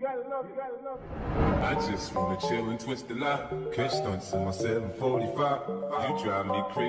gotta love it. I just wanna chill and twist the lot. Catch stunts in my 745. You drive me crazy.